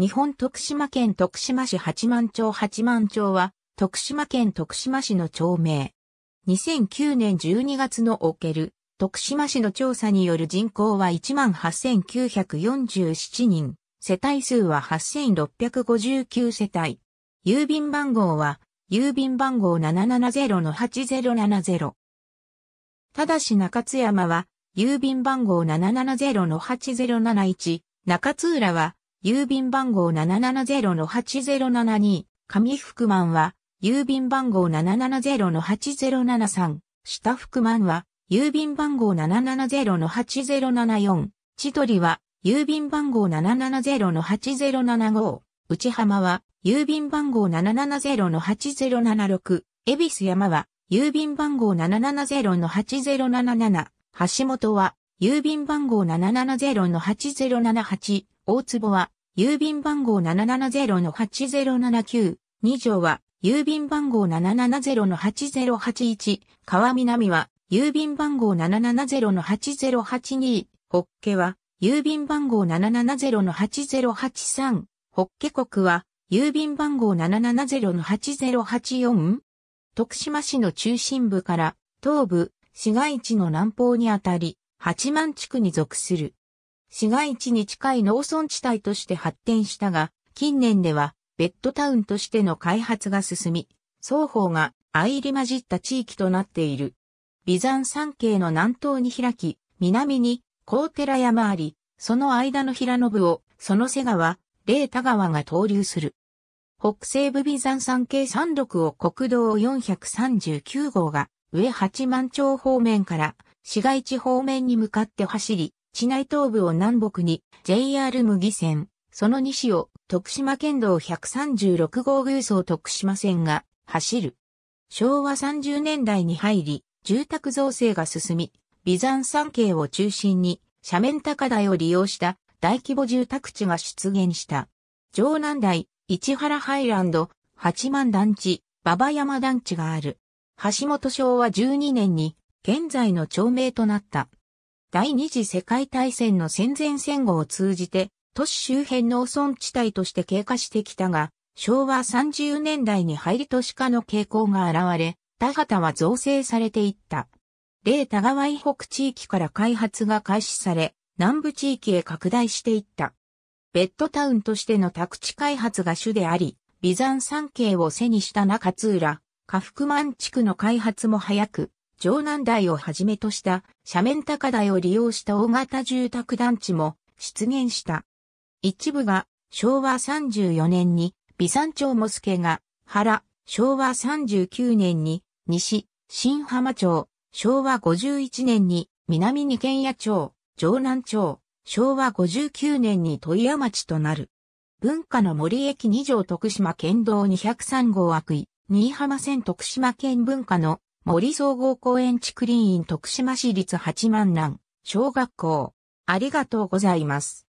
日本徳島県徳島市八幡町八幡町は、徳島県徳島市の町名。2009年12月のおける、徳島市の調査による人口は18,947人、世帯数は8,659世帯。郵便番号は、郵便番号770-8070。ただし中津山は、郵便番号770-8071、中津浦は、郵便番号770-8072、上福満は、郵便番号770-8073、下福満は、郵便番号770-8074、千鳥は、郵便番号770-8075、内浜は、郵便番号770-8076、恵比寿山は、郵便番号770-8077、橋本は、郵便番号770-8078、大坪は、郵便番号770-8079、二条は、郵便番号770-8081、川南は、郵便番号770-8082、ホッケは、郵便番号770-8083、ホッケ国は、郵便番号770-8084、徳島市の中心部から、東部、市街地の南方にあたり、八幡地区に属する。市街地に近い農村地帯として発展したが、近年ではベッドタウンとしての開発が進み、双方が相入り混じった地域となっている。美山山系の南東に開き、南に高寺山あり、その間の平野部を、その瀬川、霊田川が通流する。北西部美山山系山麓を国道439号が上八幡町方面から市街地方面に向かって走り、市内東部を南北に JR 麦線、その西を徳島県道136号偶走徳島線が走る。昭和30年代に入り、住宅造成が進み、美山山系を中心に斜面高台を利用した大規模住宅地が出現した。城南台、市原ハイランド、八幡団地、馬場山団地がある。橋本昭和12年に現在の町名となった。第二次世界大戦の戦前戦後を通じて、都市周辺農村地帯として経過してきたが、昭和30年代に入り都市化の傾向が現れ、田畑は造成されていった。例田川以北地域から開発が開始され、南部地域へ拡大していった。ベッドタウンとしての宅地開発が主であり、美山山系を背にした中津浦、下福満地区の開発も早く、城南台をはじめとした斜面高台を利用した大型住宅団地も出現した。一部が昭和34年に美山町モスケが原、昭和39年に西、新浜町、昭和51年に南二軒屋町、城南町、昭和59年に問屋町となる。文化の森駅二条徳島県道203号悪意、新居浜線徳島県文化の森総合公園地クリーン徳島市立八幡南小学校。ありがとうございます。